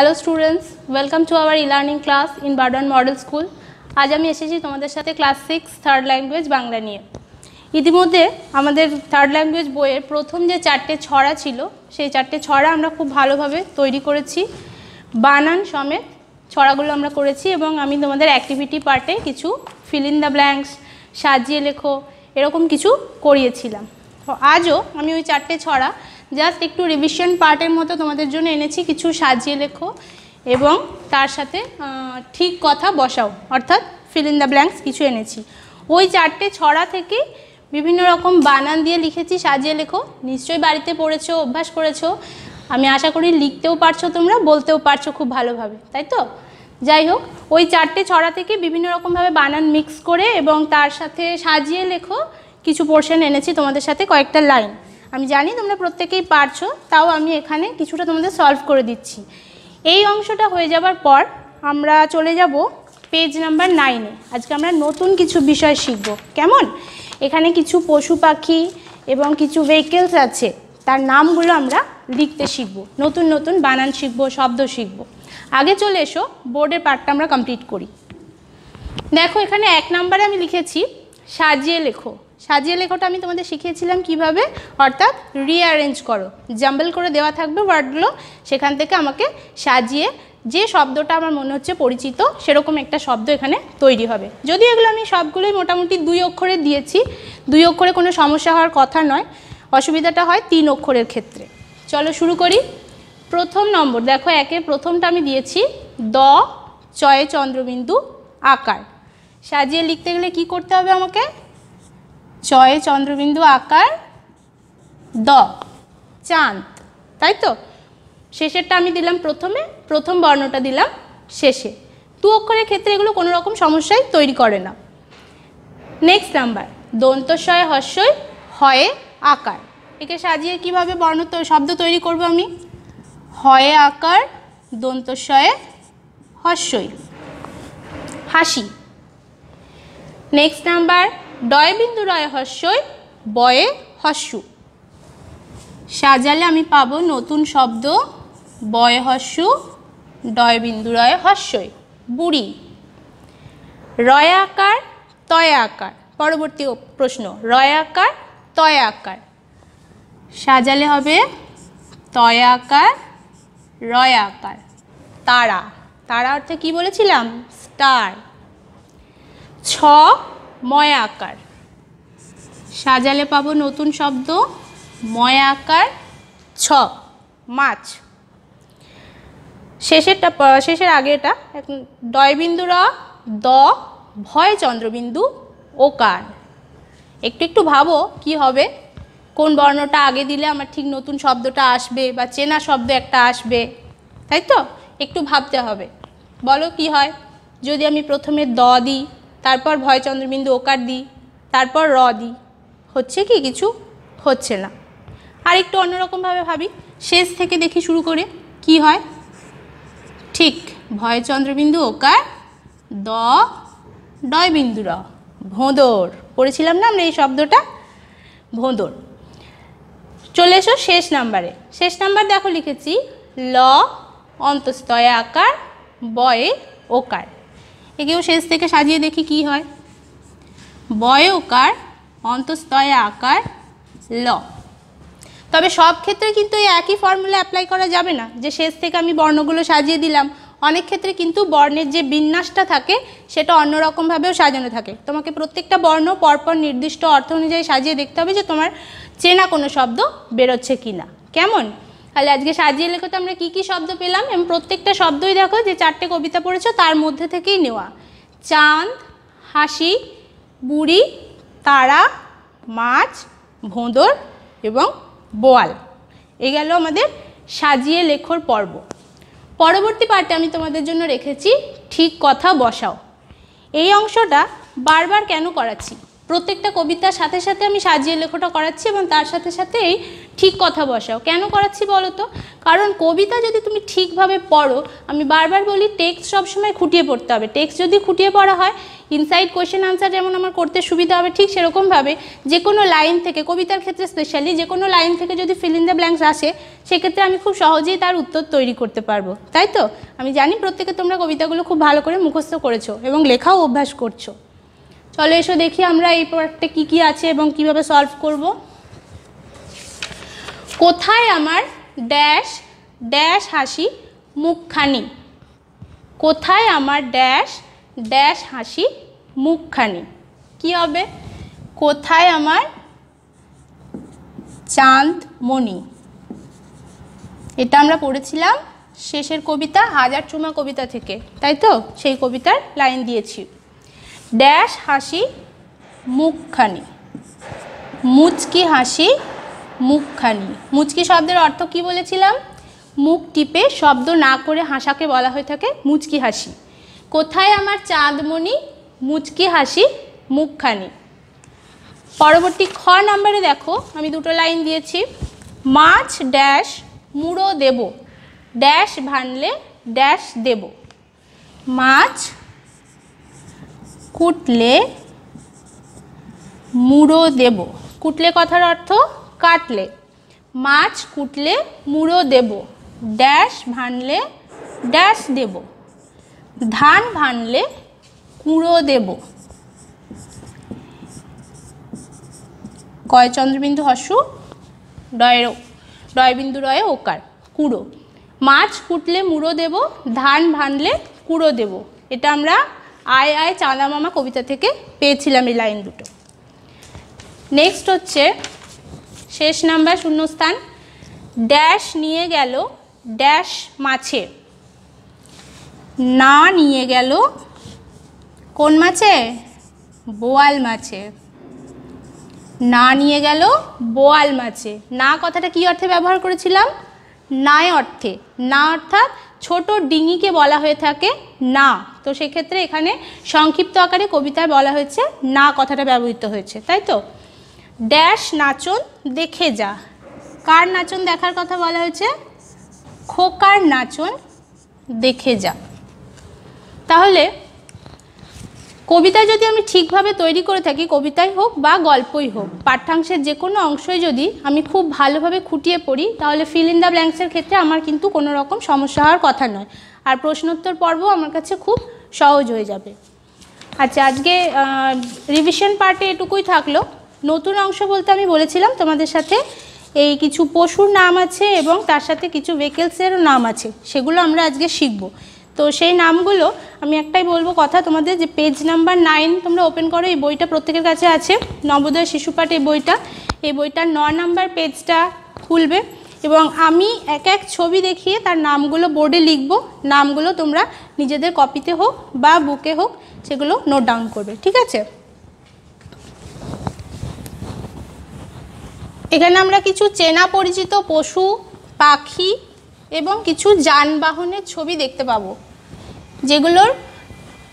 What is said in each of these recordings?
Hello students welcome to our e learning class in Burdwan model school আজ আমি এসেছি তোমাদের সাথে class six third language Bangla নিয়ে। ইতিমধ্যে আমাদের থার্ড ল্যাঙ্গুয়েজ বইয়ের প্রথম যে চারটে ছড়া ছিল, সেই চারটে ছড়া আমরা খুব ভালোভাবে তৈরি করেছি। বানান সমেত ছড়াগুলো আমরা করেছি এবং আমি তোমাদের অ্যাক্টিভিটি পার্টে কিছু ফিল ইন দ্য ব্ল্যাঙ্কস সাজিয়ে লেখো, এরকম কিছু করিয়েছিলাম। আজও আমি ওই চারটে ছড়া জাস্ট একটু রিভিশন পার্টের মতো তোমাদের জন্য এনেছি, কিছু সাজিয়ে লেখো এবং তার সাথে ঠিক কথা বসাও। অর্থাৎ ফিল ইন দ্য ব্ল্যাঙ্কস কিছু এনেছি। ওই চারটে ছড়া থেকে বিভিন্ন রকম বানান দিয়ে লিখেছি, সাজিয়ে লেখো। নিশ্চয়ই বাড়িতে পড়েছো, অভ্যাস করেছ। আমি আশা করি লিখতেও পারছ তোমরা, বলতেও পারছ খুব ভালোভাবে, তাই তো? যাই হোক, ওই চারটে ছড়া থেকে বিভিন্ন রকমভাবে বানান মিক্স করে এবং তার সাথে সাজিয়ে লেখো। কিছু পোর্শন এনেছি তোমাদের সাথে কয়েকটা লাইন আমি জানি তোমরা প্রত্যেকেই পারছ, তাও আমি এখানে কিছুটা তোমাদের সলভ করে দিচ্ছি। এই অংশটা হয়ে যাবার পর আমরা চলে যাব পেজ নাম্বার নাইনে আজকে আমরা নতুন কিছু বিষয় শিখব। কেমন? এখানে কিছু পশু পাখি এবং কিছু ভেহিকেলস আছে। তার নামগুলো আমরা লিখতে শিখব। নতুন নতুন বানান শিখব, শব্দ শিখব। আগে চলে এসো বোর্ডের পার্টটা আমরা কমপ্লিট করি। দেখো এখানে এক নম্বরে আমি লিখেছি, সাজিয়ে লেখো। সাজিয়ে লেখোটা আমি তোমাদের শিখিয়েছিলাম কীভাবে। অর্থাৎ রিঅ্যারেঞ্জ করো। জাম্বল করে দেওয়া থাকবে ওয়ার্ডগুলো সেখান থেকে আমাকে সাজিয়ে যে শব্দটা আমার মনে হচ্ছে পরিচিত, সেরকম একটা শব্দ এখানে তৈরি হবে। যদিও এগুলো আমি সবগুলোই মোটামুটি দুই অক্ষরে দিয়েছি। দুই অক্ষরে কোনো সমস্যা হওয়ার কথা নয়। অসুবিধাটা হয় তিন অক্ষরের ক্ষেত্রে। চলো শুরু করি। প্রথম নম্বর, দেখো একে প্রথমটা আমি দিয়েছি। দ, চয়ে চন্দ্রবিন্দু, আকার। সাজিয়ে লিখতে গেলে কি করতে হবে আমাকে? চয়ে চন্দ্রবিন্দু আকার, দ, চাঁদ। তাই তো? শেষেরটা আমি দিলাম প্রথমে, প্রথম বর্ণটা দিলাম শেষে। দু অক্ষরের ক্ষেত্রে এগুলো কোনো রকম সমস্যাই তৈরি করে না। নেক্সট নাম্বার দন্তস্বয় হস্যই হয়ে আকার। একে সাজিয়ে কীভাবে বর্ণ তো- শব্দ তৈরি করব আমি? হয়ে আকার, দন্তস্বয়ে হস্যই। হাসি। নেক্সট নাম্বার ডয় বিন্দু রয় হস্যই, বয়ে হস্যু। সাজালে আমি পাবো নতুন শব্দ, বয় হস্যু ডয় বিন্দু রয় হস্যই, বুড়ি। রয় আকার, তয় আকার, পরবর্তী প্রশ্ন, রয় আকার, তয় আকার। সাজালে হবে তয় আকার, রয় আকার, তারা। তারা অর্থে কি বলেছিলাম? স্টার। ছ ময় আকার। সাজালে পাবো নতুন শব্দ, ময়া আকার, ছ, মাছ। শেষেরটা, শেষের আগেটা এখন ডয়বিন্দু র, দ, ভয় চন্দ্রবিন্দু, ওকার। একটু একটু ভাবো কি হবে। কোন বর্ণটা আগে দিলে আমার ঠিক নতুন শব্দটা আসবে বা চেনা শব্দ একটা আসবে। তাই তো? একটু ভাবতে হবে। বলো কি হয়? যদি আমি প্রথমে দ দিই তারপর ভয় চন্দ্রবিন্দু ওকার দিই, তারপর র দিই। হচ্ছে কি? কিছু হচ্ছে না। আর একটু অন্যরকমভাবে ভাবি, শেষ থেকে দেখি শুরু করে কি হয়। ঠিক ভয় চন্দ্রবিন্দু ওকার দ ডয় বিন্দু র, ভোঁদর। পড়েছিলাম না আমরা এই শব্দটা? ভোঁদর। চলে এসো শেষ নাম্বারে। শেষ নাম্বার দেখো লিখেছি, ল অন্তস্তয় আকার, বয়ে ওকার। একেও শেষ থেকে সাজিয়ে দেখি কি হয়। বয়ে ওকার অন্তস্তয় আকার, ল। তবে সব ক্ষেত্রে কিন্তু এই একই ফর্মুলা অ্যাপ্লাই করা যাবে না। যে শেষ থেকে আমি বর্ণগুলো সাজিয়ে দিলাম, অনেক ক্ষেত্রে কিন্তু বর্ণের যে বিন্যাসটা থাকে, সেটা অন্যরকমভাবেও সাজানো থাকে। তোমাকে প্রত্যেকটা বর্ণ পরপর নির্দিষ্ট অর্থ অনুযায়ী সাজিয়ে দেখতে হবে যে তোমার চেনা কোনো শব্দ বেরোচ্ছে কি না কেমন? তাহলে আজকে সাজিয়ে লেখোতে আমরা কি কি শব্দ পেলাম? এবং প্রত্যেকটা শব্দই দেখো যে চারটে কবিতা পড়েছো, তার মধ্যে থেকেই নেওয়া। চাঁদ, হাসি, বুড়ি, তারা, মাছ, ভোঁদর এবং বোয়াল। এ গেল আমাদের সাজিয়ে লেখর পর্ব। পরবর্তী পার্টে আমি তোমাদের জন্য রেখেছি, ঠিক কথা বসাও। এই অংশটা বারবার কেন করাচ্ছি? প্রত্যেকটা কবিতার সাথে সাথে আমি সাজিয়ে লেখাটা করাচ্ছি এবং তার সাথে সাথেই ঠিক কথা বসাও। কেন করাচ্ছি বলো তো? কারণ কবিতা যদি তুমি ঠিকভাবে পড়ো, আমি বারবার বলি টেক্সট সবসময় খুঁটিয়ে পড়তে হবে। টেক্সট যদি খুঁটিয়ে পড়া হয় ইনসাইড কোয়েশ্চেন আনসার যেমন আমার করতে সুবিধা হবে ঠিক সেরকমভাবে যে কোনো লাইন থেকে, কবিতার ক্ষেত্রে স্পেশালি যে কোনো লাইন থেকে যদি ফিল দ্য ব্ল্যাঙ্কস আসে, সেক্ষেত্রে আমি খুব সহজেই তার উত্তর তৈরি করতে পারব। তাই তো? আমি জানি প্রত্যেকে তোমরা কবিতাগুলো খুব ভালো করে মুখস্থ করেছ এবং লেখাও অভ্যাস করছ। চলো এসো দেখি আমরা এই পার্টে কী কী আছে এবং কীভাবে সলভ করব। কোথায় আমার ড্যাশ ড্যাশ হাসি, মুখখানি? কোথায় আমার ড্যাশ ড্যাশ হাসি, মুখখানি? কি হবে? কোথায় আমার চাঁদ মণি এটা আমরা পড়েছিলাম শেষের কবিতা, হাজার চুমা কবিতা থেকে, তাই তো? সেই কবিতার লাইন দিয়েছি। ড্যাশ হাসি, মুখখানি। মুচকি হাসি, মুখখানি। মুচকি শব্দের অর্থ কি বলেছিলাম? মুখ টিপে শব্দ না করে হাসাকে বলা হয়ে থাকে মুচকি হাসি। কোথায় আমার চাঁদমণি? মুচকি হাসি, মুখখানি। পরবর্তী খ নাম্বারে দেখো, আমি দুটো লাইন দিয়েছি। মাছ ড্যাশ মুড়ো দেব। ড্যাশ ভানলে ড্যাশ দেব। মাছ কুটলে মুড়ো দেব। কুটলে কথার অর্থ কাটলে। মাছ কুটলে মুড়ো দেব। ড্যাশ ভানলে ড্যাশ দেব। ধান ভানলে কুড়ো দেব। কয় চন্দ্রবিন্দু হসু ডয়ের ডয়বিন্দু রয়ে ওকার, কুড়ো। মাছ কুটলে মুড়ো দেব, ধান ভানলে কুড়ো দেব। এটা আমরা আয় আয় চাঁদা মামা কবিতা থেকে পেয়েছিলাম এই লাইন দুটো। নেক্সট হচ্ছে শেষ নাম্বার শূন্যস্থান। ড্যাশ নিয়ে গেল ড্যাশ মাছে। না নিয়ে গেল, কোন মাছে? বোয়াল মাছে। না নিয়ে গেল, বোয়াল মাছে। না কথাটা কি অর্থে ব্যবহার করেছিলাম? নায় অর্থে। না অর্থাৎ ছোট ডিঙিকে বলা হয়ে থাকে না। তো সেক্ষেত্রে এখানে সংক্ষিপ্ত আকারে কবিতায় বলা হয়েছে, না কথাটা ব্যবহৃত হয়েছে, তাই তো? ড্যাশ নাচন, দেখে যা। কার নাচন দেখার কথা বলা হয়েছে? খোকার নাচন, দেখে যা। তাহলে কবিতা যদি আমি ঠিকভাবে তৈরি করে থাকি, কবিতাই হোক বা গল্পই হোক, পাঠ্যাংশের যে কোনো অংশই যদি আমি খুব ভালোভাবে খুঁটিয়ে পড়ি, তাহলে ফিল ইন দ্য ব্ল্যাঙ্কসের ক্ষেত্রে আমার কিন্তু কোনো রকম সমস্যা হওয়ার কথা নয়। আর প্রশ্নোত্তর পর্ব আমার কাছে খুব সহজ হয়ে যাবে। আচ্ছা আজকে রিভিশন পার্টে এটুকুই থাকল। নতুন অংশ বলতে আমি বলেছিলাম তোমাদের সাথে, এই কিছু পশুর নাম আছে এবং তার সাথে কিছু ভেহিকেলসেরও নাম আছে, সেগুলো আমরা আজকে শিখব। তো সেই নামগুলো আমি একটাই বলব কথা তোমাদের যে পেজ নাম্বার নাইন তোমরা ওপেন করো, এই বইটা প্রত্যেকের কাছে আছে। নবোদয় শিশুপাঠ এই বইটা। এই বইটার ন নাম্বার পেজটা খুলবে এবং আমি এক এক ছবি দেখিয়ে তার নামগুলো বোর্ডে লিখব। নামগুলো তোমরা নিজেদের কপিতে হোক বা বুকে হোক, সেগুলো নোট ডাউন করবে। ঠিক আছে? এখানে আমরা কিছু চেনা পরিচিত পশু, পাখি এবং কিছু যানবাহনের ছবি দেখতে পাবো। যেগুলোর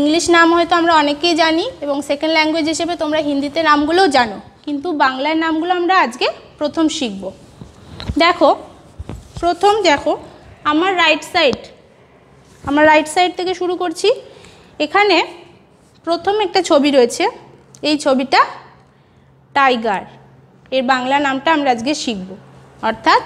ইংলিশ নাম হয়তো আমরা অনেকেই জানি এবং সেকেন্ড ল্যাঙ্গুয়েজ হিসেবে তোমরা হিন্দিতে নামগুলোও জানো, কিন্তু বাংলার নামগুলো আমরা আজকে প্রথম শিখব। দেখো, প্রথম দেখো, আমার রাইট সাইড আমার রাইট সাইড থেকে শুরু করছি। এখানে প্রথম একটা ছবি রয়েছে, এই ছবিটা টাইগার এর বাংলা নামটা আমরা আজকে শিখব, অর্থাৎ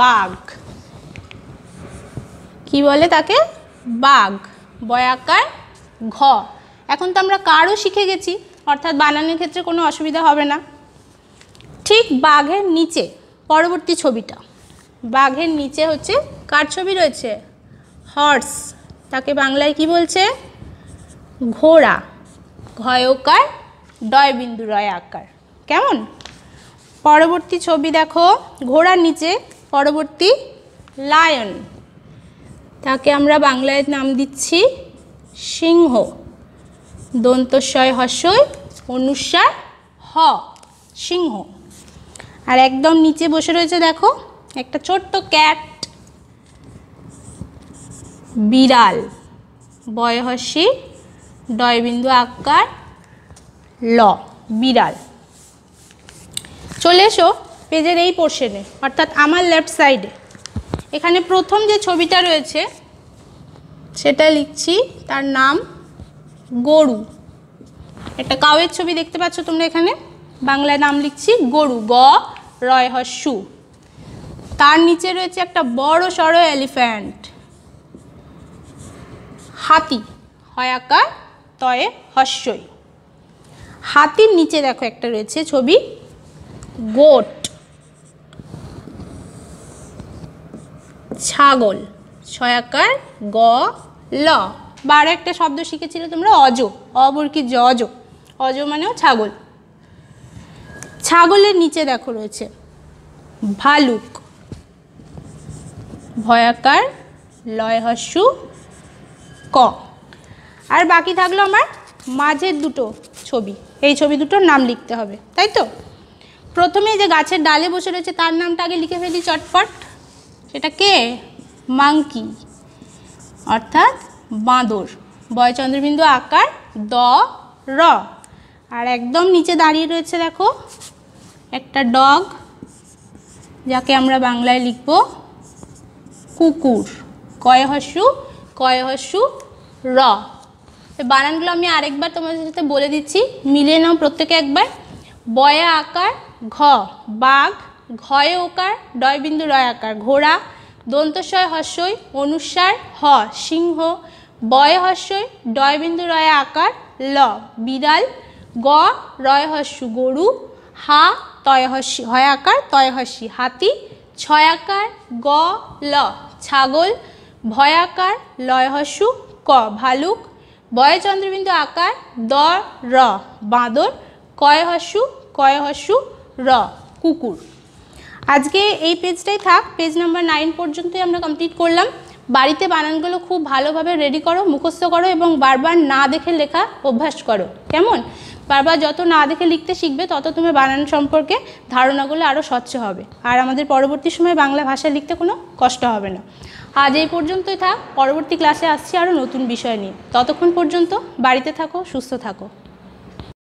বাঘ। কি বলে তাকে? বাঘ। বয়াকার ঘ। এখন তো আমরা কারও শিখে গেছি, অর্থাৎ বানানোর ক্ষেত্রে কোনো অসুবিধা হবে না। ঠিক বাঘের নিচে, পরবর্তী ছবিটা। বাঘের নিচে হচ্ছে, কার ছবি রয়েছে? হর্স। তাকে বাংলায় কি বলছে? ঘোড়া। ঘয়কার ডয় বিন্দু রয় আকার। কেমন? পরবর্তী ছবি দেখো, ঘোড়ার নিচে, পরবর্তী, লায়ন। তাকে আমরা বাংলায় নাম দিচ্ছি সিংহ। দন্তস্বয় হস্যই অনুস্বার হ, সিংহ। আর একদম নিচে বসে রয়েছে দেখো, একটা ছোট্ট ক্যাট। বিড়াল। বয়হসি, ডয়বিন্দু আকার ল, বিড়াল। চলে এসো পেজের এই পোর্শনে অর্থাৎ আমার লেফট সাইডে এখানে প্রথম যে ছবিটা রয়েছে, সেটা লিখছি, তার নাম গরু। একটা কাউয়ের ছবি দেখতে পাচ্ছ তোমরা এখানে? বাংলায় নাম লিখছি গরু গ রয় হস্যু তার নিচে রয়েছে একটা বড় সড়ো এলিফ্যান্ট। হাতি, হয় আকার, তয়ে হস্যই হাতির নিচে দেখো একটা রয়েছে ছবি, গোট। ছাগল। ছয়াকার গ, ল। বারো একটা শব্দ শিখেছিলে তোমরা? অজ। অবর কি জ, অজ। অজ মানেও ছাগল। ছাগলের নিচে দেখো রয়েছে, ভালুক। ভয়াকার লয় হস্যু ক। আর বাকি থাকল আমার মাঝের দুটো ছবি। এই ছবি দুটোর নাম লিখতে হবে, তাই তো? প্রথমে যে গাছের ডালে বসে রয়েছে, তার নামটা আগে লিখে ফেলি চটপট। সেটা কে? মাংকি অর্থাৎ বাঁদর। বয়চন্দ্রবিন্দু আকার দ, র। আর একদম নিচে দাঁড়িয়ে রয়েছে দেখো, একটা ডগ, যাকে আমরা বাংলায় লিখব কুকুর। কয় হস্যু? কয় হস্যু? র। বানানগুলো আমি আরেকবার তোমাদের সাথে বলে দিচ্ছি। মিলিয়ে নাও প্রত্যেকে একবার। বয়া আকার ঘ, বাঘ ঘয়ে ওকার, ডয়বিন্দু রয় আকার, ঘোড়া, দন্তস্বয় হস্যই অনুস্বার হ, সিংহ, বয় হস্যই, ডয়বিন্দু রয় আকার, ল, বিড়াল, গ, রয় হস্যু, গরু, হা, তয় হস্যি, হয় আকার, তয় হস্যি, হাতি, ছয় আকার, গ, ল, ছাগল ভয়াকার লয় হস্যু, ক, ভালুক, বয় চন্দ্রবিন্দু আকার, দ, র, বাঁদর, কয় হস্যু কয় হস্যু, র, কুকুর। আজকে এই পেজটাই থাক, পেজ নাম্বার নাইন পর্যন্তই আমরা কমপ্লিট করলাম। বাড়িতে বানানগুলো খুব ভালোভাবে রেডি করো, মুখস্থ করো এবং বারবার না দেখে লেখা অভ্যাস করো। কেমন? বারবার যত না দেখে লিখতে শিখবে, তত তুমি বানান সম্পর্কে ধারণাগুলো আরও স্বচ্ছ হবে। আর আমাদের পরবর্তী সময় বাংলা ভাষা লিখতে কোনো কষ্ট হবে না। আজ এই পর্যন্তই থাক, পরবর্তী ক্লাসে আসছি আরও নতুন বিষয় নিয়ে। ততক্ষণ পর্যন্ত বাড়িতে থাকো, সুস্থ থাকো।